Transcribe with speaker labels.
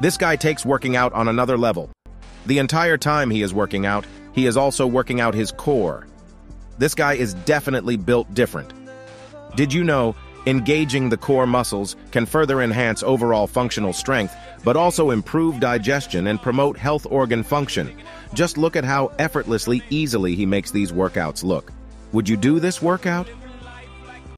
Speaker 1: This guy takes working out on another level. The entire time he is working out, he is also working out his core. This guy is definitely built different. Did you know engaging the core muscles can further enhance overall functional strength, but also improve digestion and promote health organ function? Just look at how effortlessly easily he makes these workouts look. Would you do this workout?